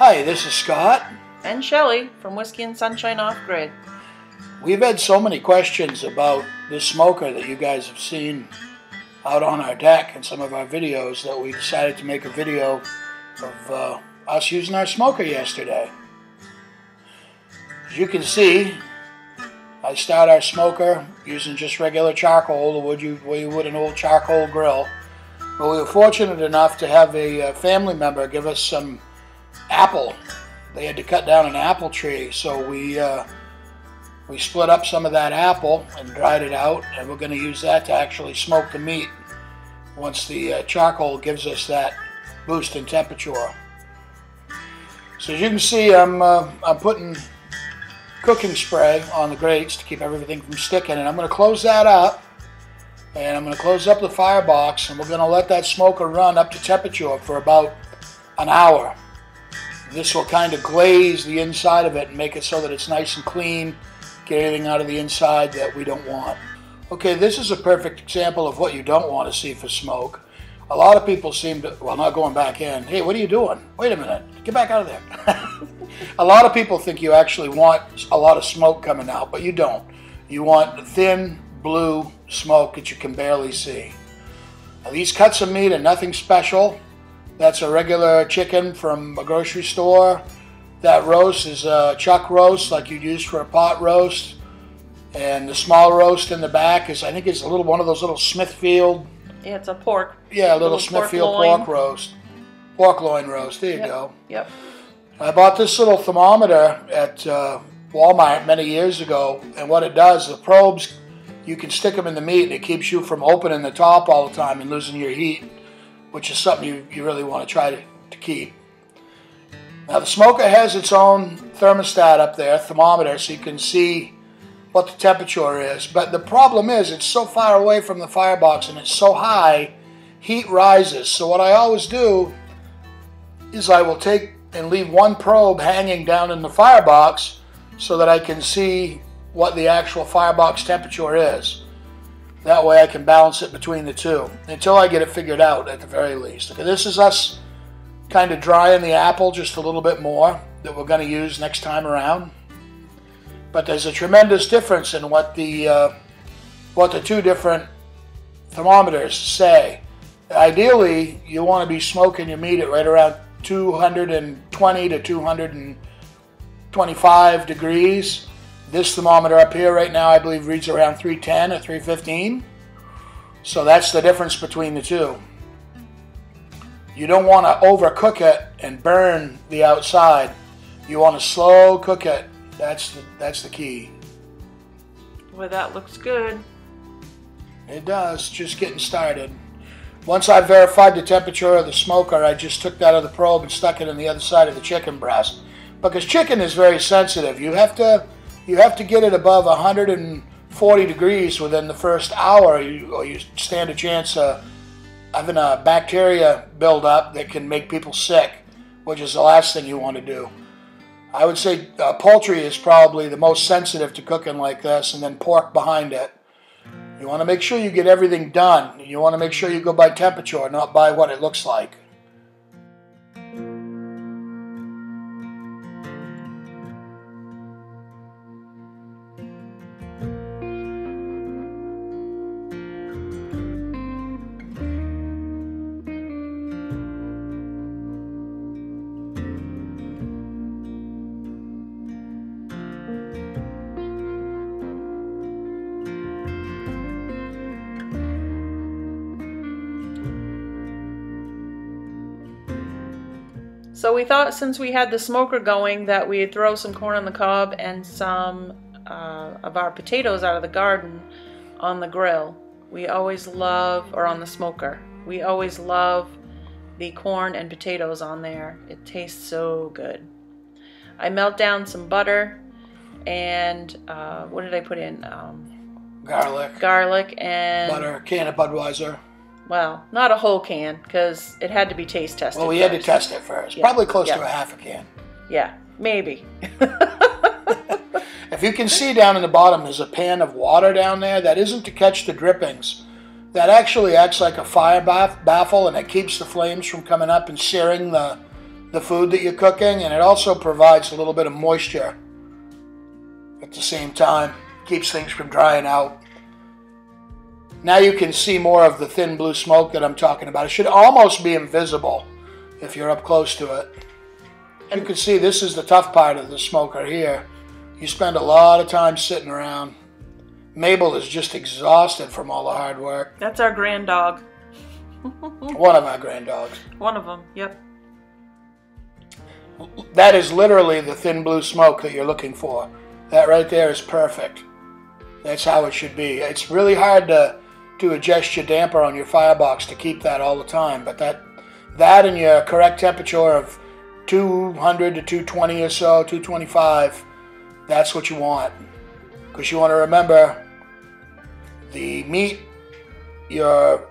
Hi, this is Scott. And Shelly from Whiskey and Sunshine Off Grid. We've had so many questions about this smoker that you guys have seen out on our deck in some of our videos that we decided to make a video of uh, us using our smoker yesterday. As you can see, I start our smoker using just regular charcoal, the wood you, you would an old charcoal grill. But we were fortunate enough to have a, uh, family member give us some apple. They had to cut down an apple tree, so we uh, we split up some of that apple and dried it out, and we're going to use that to actually smoke the meat once the uh, charcoal gives us that boost in temperature. So as you can see, I'm, uh, I'm putting cooking spray on the grates to keep everything from sticking, and I'm going to close that up, and I'm going to close up the firebox, and we're going to let that smoker run up to temperature for about an hour. This will kind of glaze the inside of it and make it so that it's nice and clean get anything out of the inside that we don't want. Okay, this is a perfect example of what you don't want to see for smoke. A lot of people seem to, well, not going back in. Hey, what are you doing? Wait a minute, get back out of there. a lot of people think you actually want a lot of smoke coming out, but you don't. You want thin blue smoke that you can barely see. Now, these cuts of meat are nothing special. That's a regular chicken from a grocery store. That roast is a chuck roast like you'd use for a pot roast. And the small roast in the back is, I think it's a little one of those little Smithfield. Yeah, it's a pork. Yeah, a little, little Smithfield pork, pork, roast. Pork loin roast. There you yep. go. Yep. I bought this little thermometer at uh, Walmart many years ago, and what it does, the probes, you can stick them in the meat, and it keeps you from opening the top all the time and losing your heat, which is something you, you really want to try to, to keep. Now the smoker has its own thermostat up there, thermometer, so you can see what the temperature is. But the problem is it's so far away from the firebox and it's so high, heat rises. So what I always do is I will take and leave one probe hanging down in the firebox so that I can see what the actual firebox temperature is. That way I can balance it between the two until I get it figured out at the very least. Okay, this is us kind of drying the apple just a little bit more that we're going to use next time around. But there's a tremendous difference in what the uh, what the two different thermometers say. Ideally, you want to be smoking your meat at right around 220 to 225 degrees. This thermometer up here right now, I believe, reads around 310 or 315. So that's the difference between the two. You don't want to overcook it and burn the outside. You want to slow cook it. That's the, that's the key. Well, that looks good. It does. Just getting started. Once I verified the temperature of the smoker, I just took that of the probe and stuck it in the other side of the chicken breast. Because chicken is very sensitive. You have to you have to get it above 140 degrees within the first hour, or you, stand a chance of having a bacteria build up that can make people sick, which is the last thing you want to do. I would say uh, poultry is probably the most sensitive to cooking like this, and then pork behind it. You want to make sure you get everything done. You want to make sure you go by temperature, not by what it looks like. So we thought since we had the smoker going that we'd throw some corn on the cob and some uh, of our potatoes out of the garden on the grill. We always love, or on the smoker, we always love the corn and potatoes on there. It tastes so good. I melt down some butter and uh, what did I put in? Um, garlic. Garlic and butter, can of Budweiser. Well, not a whole can because it had to be taste tested. Well, we had to test it first. Yeah. Probably close yeah. to a half a can. Yeah, maybe. if you can see down in the bottom, there's a pan of water down there. That isn't to catch the drippings. That actually acts like a fire baffle and it keeps the flames from coming up and searing the, the food that you're cooking, and it also provides a little bit of moisture at the same time. Keeps things from drying out. Now you can see more of the thin blue smoke that I'm talking about. It should almost be invisible if you're up close to it. And you can see this is the tough part of the smoker here. You spend a lot of time sitting around. Mabel is just exhausted from all the hard work. That's our grand dog. One of our grand dogs. One of them, yep. That is literally the thin blue smoke that you're looking for. That right there is perfect. That's how it should be. It's really hard to, to adjust your damper on your firebox to keep that all the time, but that that and your correct temperature of 200 to 220 or so, 225, that's what you want. Because you want to remember the meat, your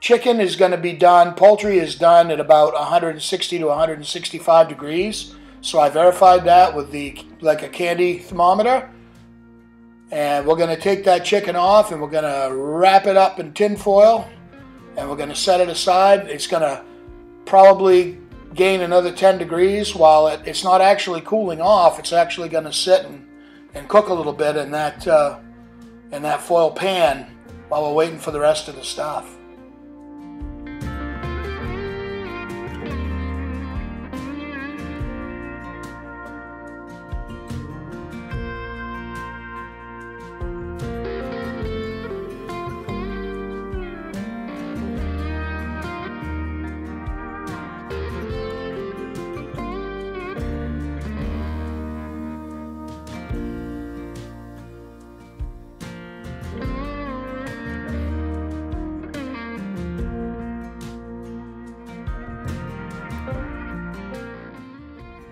chicken is going to be done, poultry is done at about 160 to 165 degrees. So I verified that with the like a candy thermometer. And we're going to take that chicken off and we're going to wrap it up in tin foil and we're going to set it aside. It's going to probably gain another 10 degrees while it, it's not actually cooling off. It's actually going to sit and, and cook a little bit in that, uh, in that foil pan while we're waiting for the rest of the stuff.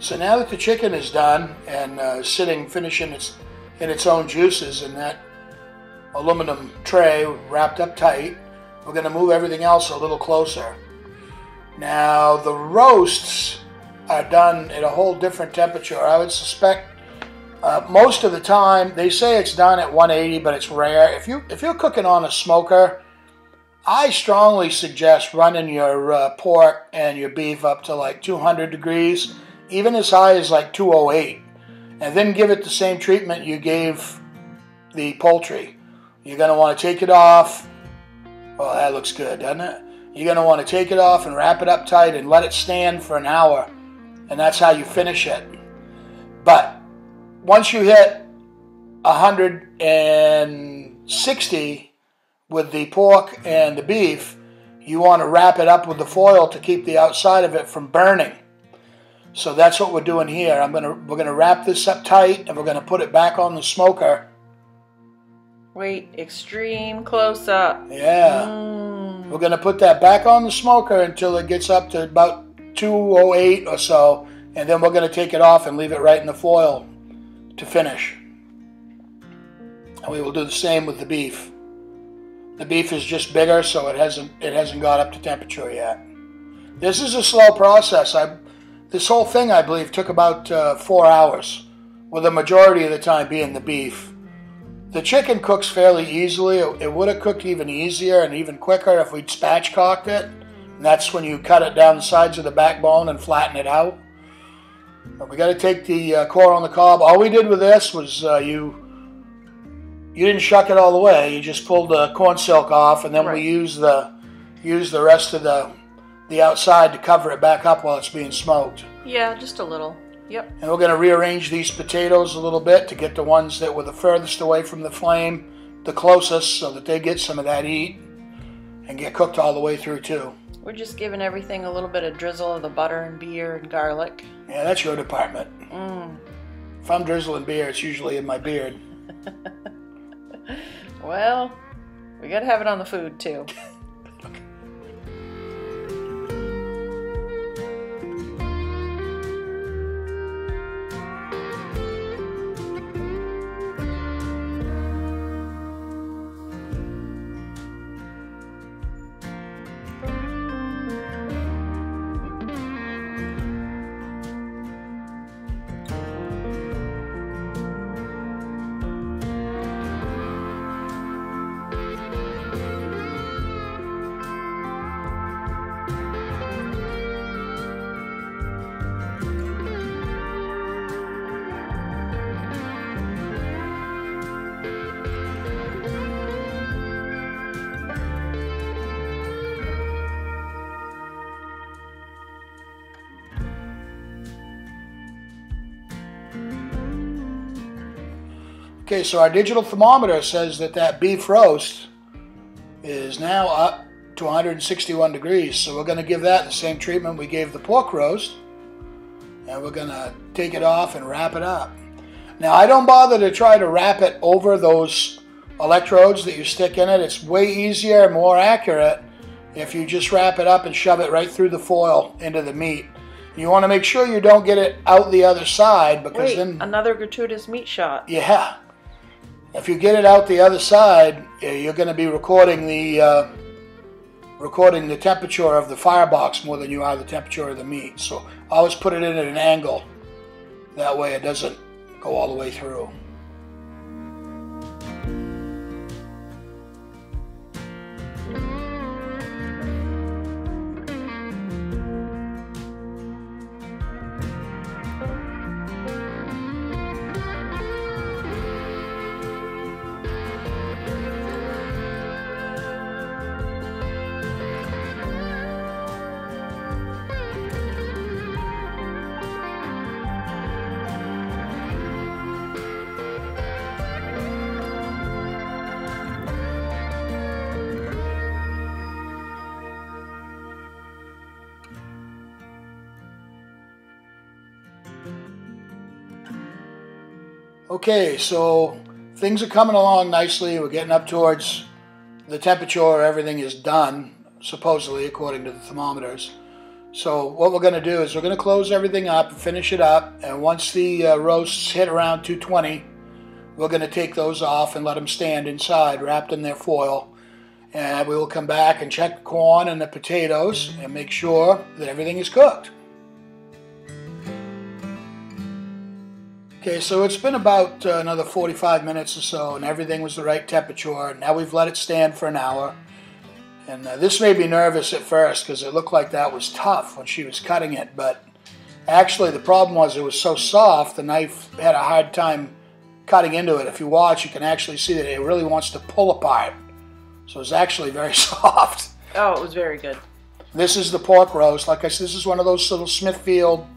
So now that the chicken is done and uh, sitting, finishing its in its own juices in that aluminum tray wrapped up tight, we're going to move everything else a little closer. Now the roasts are done at a whole different temperature. I would suspect uh, most of the time they say it's done at 180, but it's rare. If you if you're cooking on a smoker, I strongly suggest running your uh, pork and your beef up to like 200 degrees even as high as like 208, and then give it the same treatment you gave the poultry. You're going to want to take it off. Well, that looks good, doesn't it? You're going to want to take it off and wrap it up tight and let it stand for an hour, and that's how you finish it. But once you hit 160 with the pork and the beef, you want to wrap it up with the foil to keep the outside of it from burning. So that's what we're doing here. I'm gonna we're gonna wrap this up tight and we're gonna put it back on the smoker. Wait, extreme close up. Yeah. Mm. We're gonna put that back on the smoker until it gets up to about 208 or so, and then we're gonna take it off and leave it right in the foil to finish. And we will do the same with the beef. The beef is just bigger, so it hasn't it hasn't got up to temperature yet. This is a slow process. I this whole thing, I believe, took about uh, four hours, with the majority of the time being the beef. The chicken cooks fairly easily. It, it would have cooked even easier and even quicker if we'd spatchcocked it. And that's when you cut it down the sides of the backbone and flatten it out. But we got to take the uh, core on the cob. All we did with this was uh, you you didn't shuck it all the way. You just pulled the corn silk off, and then right. we used the used the rest of the the outside to cover it back up while it's being smoked. Yeah, just a little. Yep. And we're going to rearrange these potatoes a little bit to get the ones that were the furthest away from the flame the closest so that they get some of that heat and get cooked all the way through too. We're just giving everything a little bit of drizzle of the butter and beer and garlic. Yeah, that's your department. Mm. If I'm drizzling beer, it's usually in my beard. well, we got to have it on the food too. Okay, so our digital thermometer says that that beef roast is now up to 161 degrees. So we're going to give that the same treatment we gave the pork roast. And we're going to take it off and wrap it up. Now I don't bother to try to wrap it over those electrodes that you stick in it. It's way easier and more accurate if you just wrap it up and shove it right through the foil into the meat. You want to make sure you don't get it out the other side because Wait, then another gratuitous meat shot. yeah, if you get it out the other side, eh, you're going to be recording the uh, recording the temperature of the firebox more than you are the temperature of the meat. So always put it in at an angle. That way it doesn't go all the way through. Okay, so things are coming along nicely. We're getting up towards the temperature. Everything is done, supposedly, according to the thermometers. So what we're going to do is we're going to close everything up, and finish it up, and once the uh, roasts hit around 220, we're going to take those off and let them stand inside, wrapped in their foil. And we will come back and check the corn and the potatoes and make sure that everything is cooked. Okay, so it's been about uh, another 45 minutes or so, and everything was the right temperature. Now we've let it stand for an hour. And uh, this made me nervous at first because it looked like that was tough when she was cutting it. But actually, the problem was it was so soft, the knife had a hard time cutting into it. If you watch, you can actually see that it really wants to pull apart. So it's actually very soft. Oh, it was very good. This is the pork roast. Like I said, this is one of those little Smithfield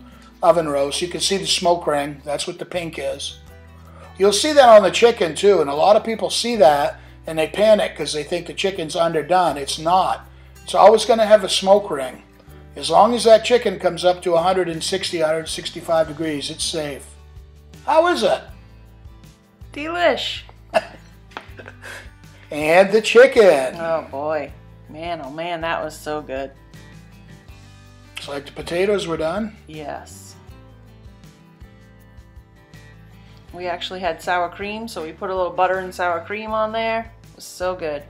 oven roast. You can see the smoke ring. That's what the pink is. You'll see that on the chicken too, and a lot of people see that and they panic because they think the chicken's underdone. It's not. It's always going to have a smoke ring. As long as that chicken comes up to 160, 165 degrees, it's safe. How is it? Delish. And the chicken. Oh boy. Man, oh man, that was so good. It's like the potatoes were done. Yes. We actually had sour cream, so we put a little butter and sour cream on there. It was so good.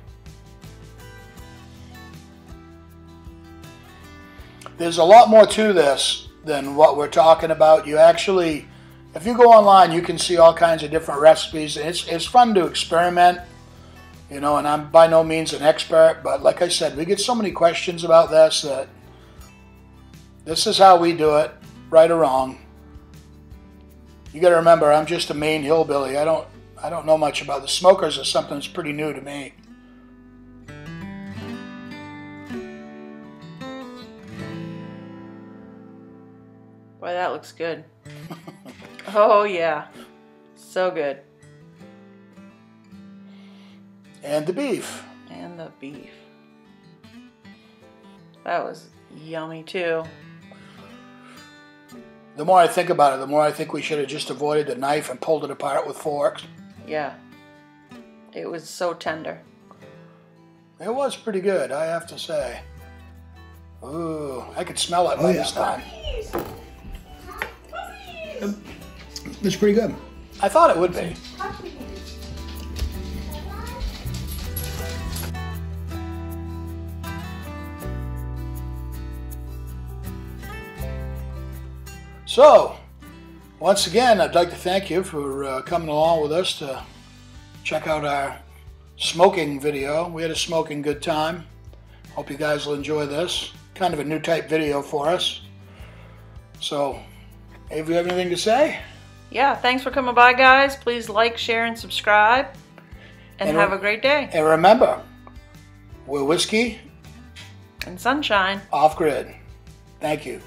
There's a lot more to this than what we're talking about. You actually, if you go online, you can see all kinds of different recipes. It's, it's fun to experiment, you know, and I'm by no means an expert, but like I said, we get so many questions about this that this is how we do it, right or wrong. You got to remember, I'm just a Maine hillbilly. I don't, I don't know much about the smokers. Is something that's pretty new to me. Boy, that looks good. oh yeah. So good. And the beef. And the beef. That was yummy too. The more I think about it, the more I think we should have just avoided the knife and pulled it apart with forks. Yeah. It was so tender. It was pretty good, I have to say. Ooh, I could smell it by this time. It's pretty good. I thought it would be. So, once again, I'd like to thank you for uh, coming along with us to check out our smoking video. We had a smoking good time. Hope you guys will enjoy this. Kind of a new type video for us. So, if you have anything to say? Yeah, thanks for coming by, guys. Please like, share, and subscribe. And, And have a great day. And remember, we're whiskey And sunshine. off grid. Thank you.